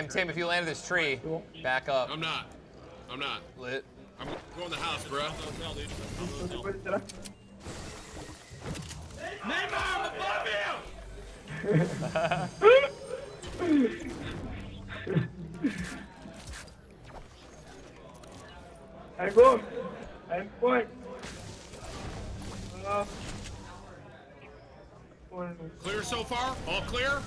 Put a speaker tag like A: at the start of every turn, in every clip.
A: Tim, Tim, if you land this tree, back up.
B: I'm not. I'm not.
A: Lit.
B: I'm going to the house, bro.
C: Hotel, dude. Hotel.
D: Espera.
C: Neymar, I'm above
D: I'm going. I'm going. Uh, going.
B: Clear so far? All clear?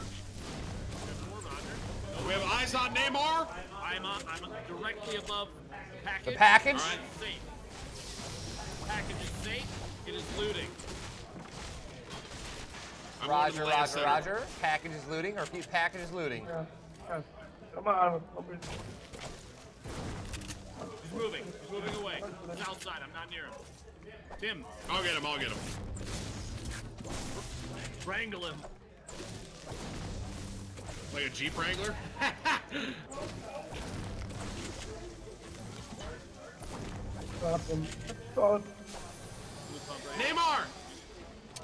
B: We have eyes on Neymar.
C: I'm, uh, I'm directly above the package.
A: The package?
B: All right.
C: Safe. Package is safe. It is looting.
B: I'm
A: Roger, Roger,
B: center.
A: Roger. Package is looting. Or repeat, package is looting.
D: Yeah, yeah. Come on. Open.
C: He's moving. He's moving away. He's outside. I'm not near him. Tim,
B: I'll get him. I'll get him.
C: wrangle him.
B: Like a Jeep Wrangler.
D: Stop him. Stop.
C: Blue pump right
B: Neymar.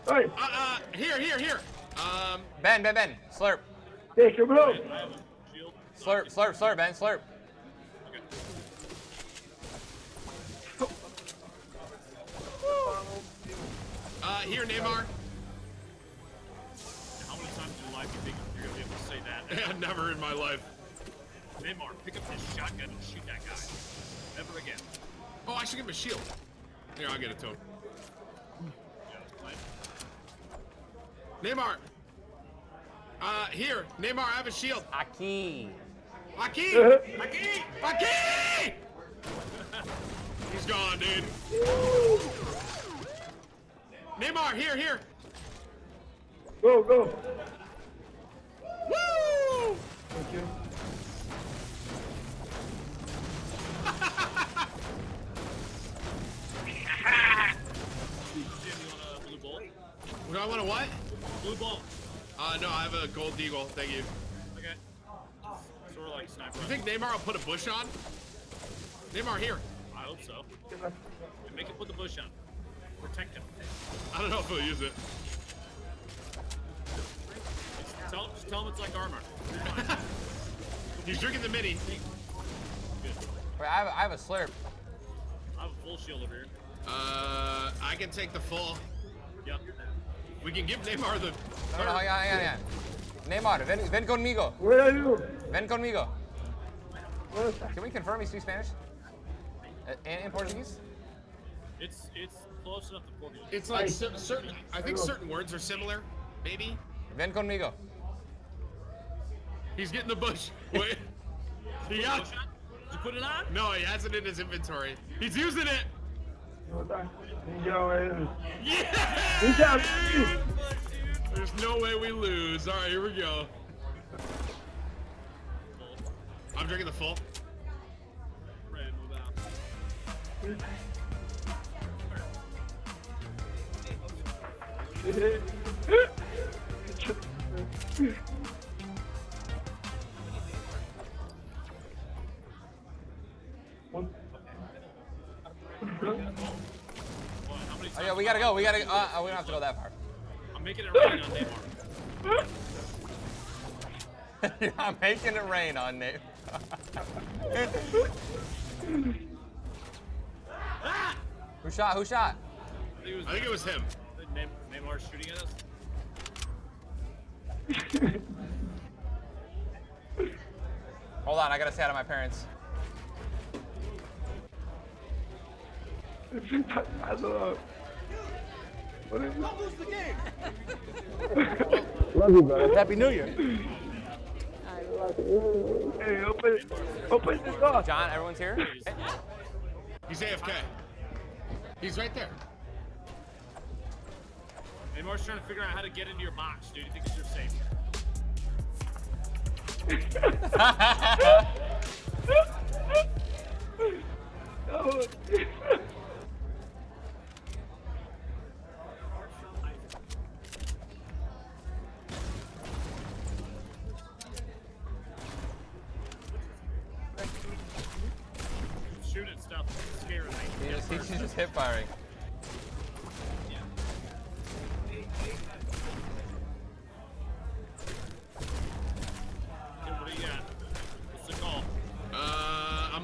D: Hey,
B: Uh, uh, here, here, here. Um,
A: Ben, Ben, Ben. Slurp.
D: take your blow.
C: here. I have a shield.
A: Slurp, slurp, slurp, Ben. Slurp.
C: Okay.
B: uh, here, Neymar.
C: How many times in your life do you think you're gonna be able to say that?
B: Never in my life.
C: Neymar, pick up this shotgun and shoot that guy. Never again.
B: Oh, I should give him a shield. Here, I'll get it to him. Neymar. Uh, here, Neymar, I have a shield.
A: Aki.
B: Aki! Aki! Aki! He's gone, dude. Neymar, here, here.
D: Go, go.
B: No, I have a gold deagle. Thank you.
C: Okay. Sort of like sniper.
B: You think Neymar will put a bush on? Neymar, here.
C: I hope so. And make him put the bush on. Protect him.
B: I don't know if he'll use it.
C: Just tell, just tell him it's like armor.
B: He's drinking the mini.
C: Good.
A: Wait, I have, I have a slurp.
C: I have a full shield over here.
B: Uh, I can take the full.
C: Yep.
B: We can give Neymar the.
A: No, no, hang on, hang on. Neymar, ven, ven conmigo.
D: Where are you?
A: Ven conmigo.
D: Where is that?
A: Can we confirm he speaks Spanish? Uh, And in Portuguese?
C: It's it's close enough to Portuguese.
B: It's like cer- certain. I think certain words are similar. Maybe.
A: Ven conmigo.
B: He's getting the bush. Wait. He got.
C: Did you put it on?
B: No, he has it in his inventory. He's using it.
D: No time. Ninja, where is it?
B: Yeah! There's no way we lose. All right, here we go. I'm drinking the full.
A: Oh, yeah, we gotta go. We gotta. Uh, uh, we don't have to go that far.
C: I'm making it rain on Neymar.
A: I'm making it rain on Nate. Who shot? Who shot?
C: I think it was
B: I think it was him.
C: Neym- Neymar shooting at us.
A: Hold on, I gotta say hi to my parents.
D: I don't know. What is it?
A: Happy New Year.
D: Hey, open, open the door.
A: John, everyone's here?
B: He's AFK. He's right there.
C: Neymar's trying to figure out how to get into your box, dude. He thinks you're safe.
D: Oh.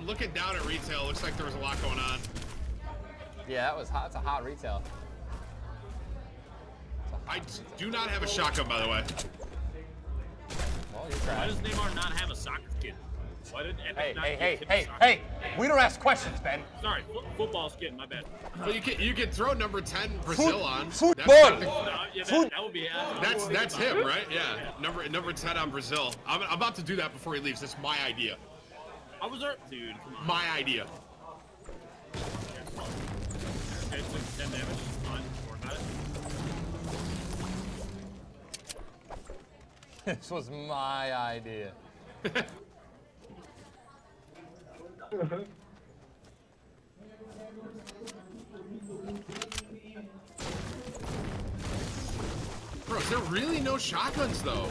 B: Looking down at retail. Looks like there was a lot going on.
A: Yeah, that was hot. It's a hot retail.
B: I do not have a shotgun, by the way.
A: Well, you
C: Why does Neymar not have a soccer skin? Why did Epic
A: Hey,
C: not
A: hey,
C: give
A: hey,
C: him
A: hey, hey! We don't ask questions, Ben.
C: Sorry, fo- football skin, my bad.
B: Well, you can you can throw number 10 Brazil on.
A: football.
B: That's, technically-
C: No, yeah, that, that would be uh,
B: that's that's him, right? Yeah. Number number 10 on Brazil. I'm, I'm about to do that before he leaves. That's my idea.
C: I was there, dude. Come on.
B: My idea.
C: Okay, took 10 damage. Fine. Don't about it.
A: This was my idea.
B: Bro, is there really no shotguns though?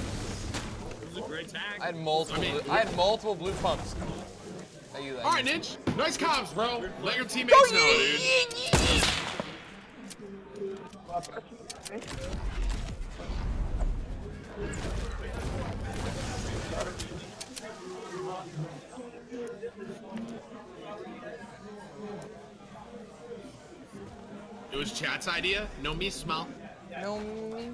C: It was a great tag.
A: I had multiple.
B: I mean-
A: I had multiple blue pumps. That you, that
B: All right, Ninja. Nice comms, bro. Let your teammates oh, know, dude. It was chat's idea. No me smell.
A: No me.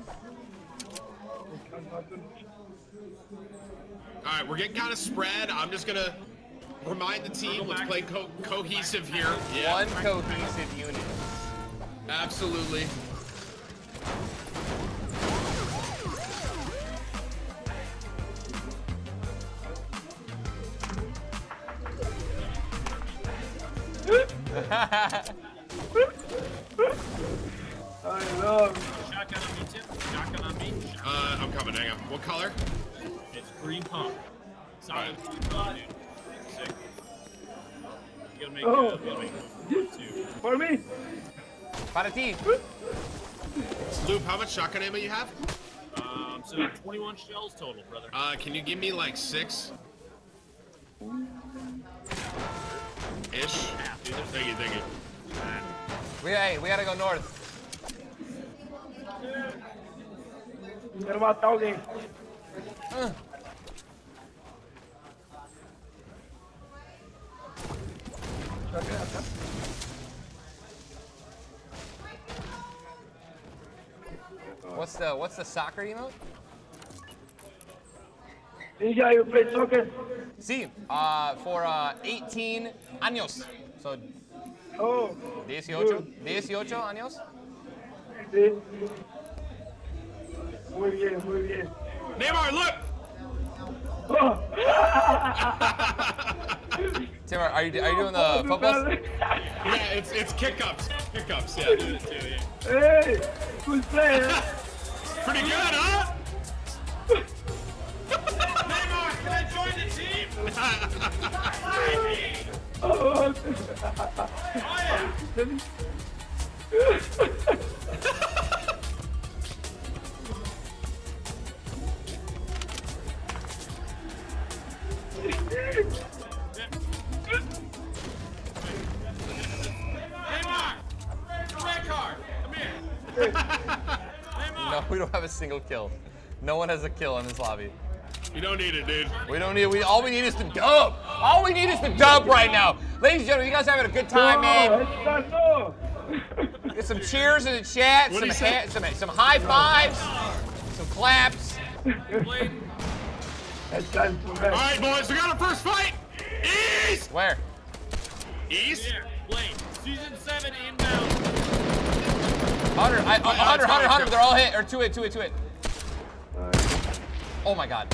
B: All right, we're getting kind of spread. I'm just gonna remind the team. Let's play co- cohesive here. Yeah,
A: One cohesive unit.
B: absolutely.
D: I love.
C: Shotgun on me, Tim. Shotgun on me. Shotgun.
B: Uh, I'm coming. Hang on. What color?
C: It's green pump. Solid green pump, dude. Sick. You gotta make,
D: Oh.
C: uh, you gotta make one, two.
D: For me.
A: Para ti.
B: Loop, how much shotgun ammo you have?
C: Um, so 21 shells total, brother.
B: Uh, can you give me like six? Ish.
C: Half, dude. There's
B: Thank you, thank you.
A: We, hey, we gotta go north.
D: Quero matar alguém. Vai ganhar, tá?
A: What's the what's the soccer emote?
D: Ninja, you play soccer?
A: Sí, uh, for uh, 18 años. So
D: Oh,
A: 18, 18 años.
D: sí. Muy bien, muy bien.
B: Neymar, look!
D: Oh.
A: Tim, are are you, are you doing the football?
B: Yeah, it's it's kick ups. Kick ups, yeah.
C: Too, yeah.
D: Hey, good play, eh?
B: Pretty good, huh?
C: Neymar, can I join the team?
D: Oh,
C: Neymar!
A: Single kill. No one has a kill in this lobby.
B: You don't need it, dude.
A: We don't need. We all we need is the dub. All we need is the dub right now, ladies and gentlemen. You guys having a good time, man? Get some cheers in the chat, some ha- some some high fives, some claps.
C: Blade,
D: Descanso,
B: All
D: velho.
B: right, boys, we got our first fight. East.
A: Where?
B: East.
C: here. Blade, season 7 inbound.
A: Hunter, I, uh, Hunter,
B: it's
A: Hunter,
B: fine,
A: Hunter.
B: Chris.
A: They're all hit or two hit, two hit, two hit. Oh my God.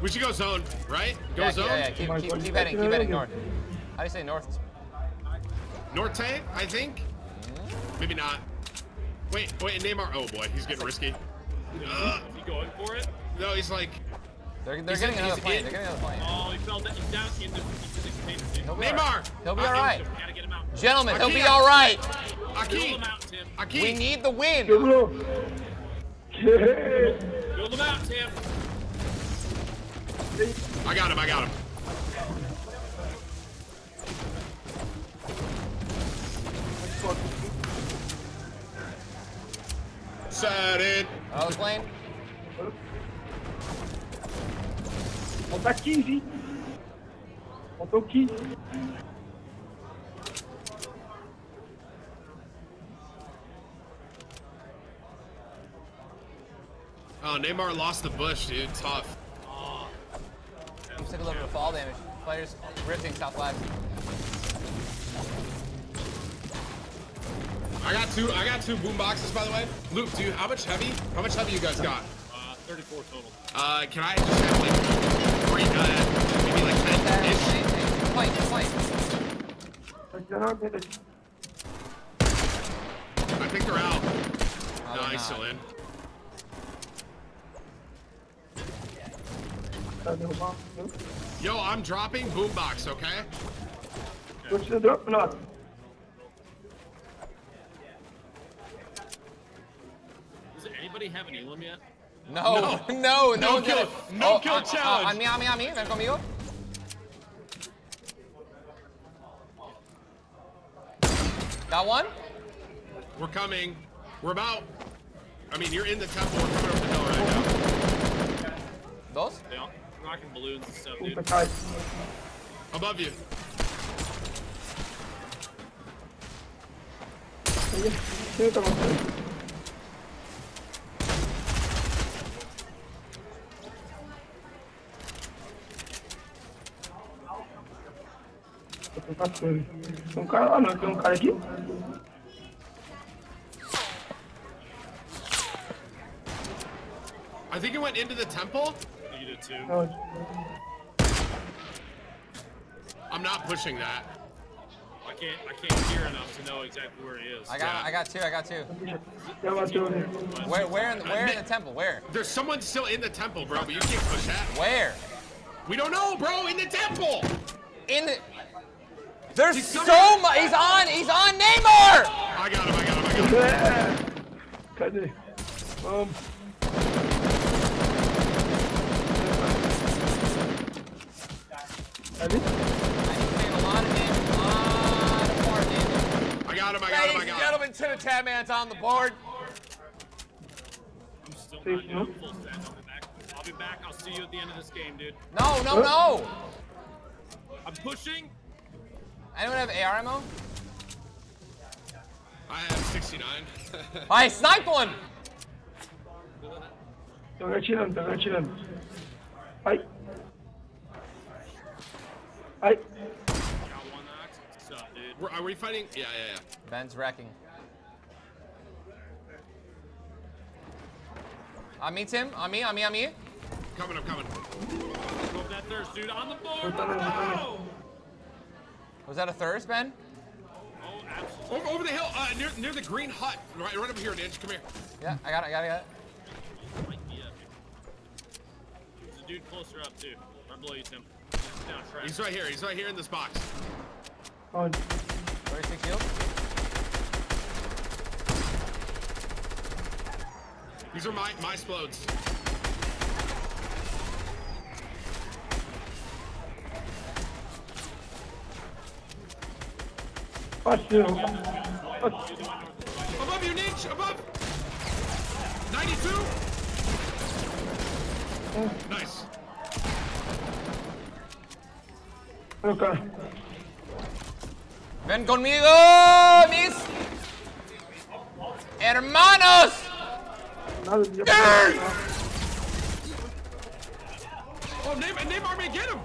B: We should go zone, right? Go
A: Yeah,
B: zone.
A: yeah, yeah. Keep, keep, keep heading, keep heading north. How do you say north?
B: Norte, I think. Maybe not. Wait, wait, Neymar. Oh boy, he's getting risky. Uh,
C: Is he going for it?
B: no, he's like.
A: They're, they're getting
B: in-
A: another plane.
B: in.
A: They're getting another plane.
C: Oh, he fell down. He's down in the, he's the container.
A: He'll be all right.
B: Neymar.
A: He'll be all right.
C: Gotta get him out.
A: Gentlemen, he'll be all right.
C: Build
B: Aki.
C: him out,
A: We need the win.
D: Quebrou. Yeah.
C: Build him out, Tim.
B: I got him. I got him. Set it.
A: Another plane.
D: Falta 15, On Faltou 15.
B: Oh, Neymar lost the bush, dude. Tough.
A: Let's take a little bit of fall damage. Players ripping top left.
B: I got two. I got two boom boxes, by the way. Luke, dude, how much heavy? How much heavy you guys got?
C: Uh, 34 total.
B: Uh, can I just have like? already got it. Maybe like 10 ish.
D: Plane.
B: I picked her out. Probably
A: nice,
B: still in. Yo, I'm dropping boombox, okay?
D: okay. The drop? Not.
C: Does anybody have an Elam yet?
A: No, no, no.
B: No, kill, no
A: oh,
B: kill
A: uh, uh, uh, challenge. a, mí, a mí, a mí. Ven conmigo. Got one?
B: We're coming. We're about. I mean, you're in the temple and clear up the hill right now.
A: Those?
C: Yeah, all rocking balloons and stuff, dude.
B: Above you.
D: Tem um cara lá, não, tem um cara aqui.
B: I think it went into the temple.
C: You did too.
B: I'm not pushing that.
C: I can't. I can't hear enough to know exactly where he is.
A: I got.
B: Yeah.
A: I got two. I got two. Where? Where? In the, where in the temple? Where?
B: There's someone still in the temple, bro. But you can't push that.
A: Where?
B: We don't know, bro. In the temple.
A: In the. There's
B: he's
A: so much. He's on. He's on Neymar.
B: I got him. I got him. I got him.
D: Cadê? Vamos. Cadê?
A: I
B: got him, I got
A: Ladies
B: him,
A: I
B: got him.
A: gentlemen, Tim Tatman's on the board.
C: Safe,
D: no?
C: I'll be back. I'll see you at the end of this game, dude.
A: No, no, no.
C: I'm pushing.
A: Anyone have AR ammo?
B: I have 69.
A: I sniped one!
D: Don't let you in, don't let you in. I. I.
C: Got one knocked. What's up, dude?
B: We're, are we fighting? Yeah, yeah, yeah.
A: Ben's wrecking. On me, Tim. On me, on me, on me.
B: Coming, I'm coming.
C: Go that thirst, dude. On the board.
D: Let's
C: go!
A: Was that a thirst, Ben?
C: oh absolutely.
B: Over, over the hill, uh, near near the green hut. Right, right over here, Ninja. Come here.
A: Yeah, I got it, I got it, I got it.
C: Might be up. There's a dude closer up too. Right below you, Tim. Down.
B: He's right here. He's right here in this box.
D: 어,
A: 36 shield.
B: These are my my explodes.
D: Watch you. Watch.
B: Above your niche, above. 92.
D: Oh. Nice. Okay.
A: Ven conmigo, mis hermanos.
D: No,
B: oh, name, name army, get him.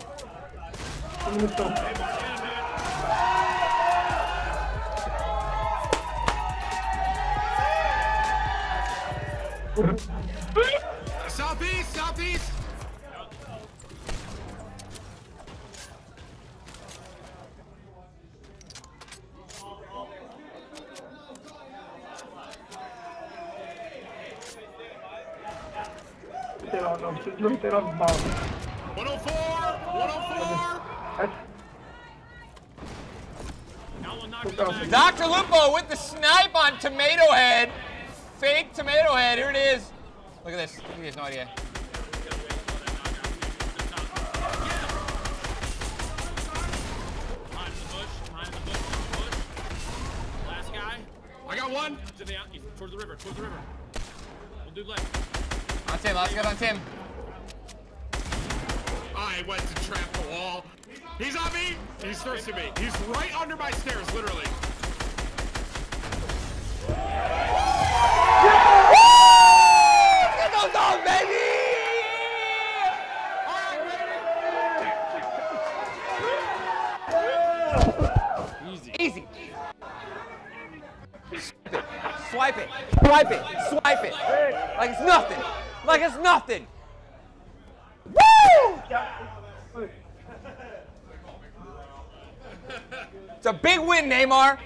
C: Got one knocked in
D: Look
C: the back.
A: Dr. Lupo with the snipe on Tomato Head. Fake Tomato Head. Here it is. Look at this. He has no idea.
C: Last.
B: I got one.
C: To the towards the river. Towards the river. We'll do left.
A: On Tim. Let's get on Tim.
B: I went to trap the wall. He's on me. He's thirsting me. He's right under my stairs, literally.
A: Get those on, baby!
C: Easy.
A: Easy. Swipe it. Swipe it. Swipe it. Like it's nothing. Like it's nothing. Woo! It's a big win, Neymar.